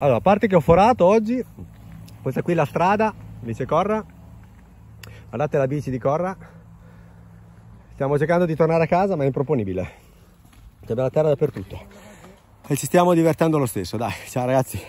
Allora, a parte che ho forato oggi, questa qui è la strada, dice Corra. Guardate la bici di Corra. Stiamo cercando di tornare a casa, ma è improponibile. C'è bella terra dappertutto. E ci stiamo divertendo lo stesso, dai. Ciao ragazzi.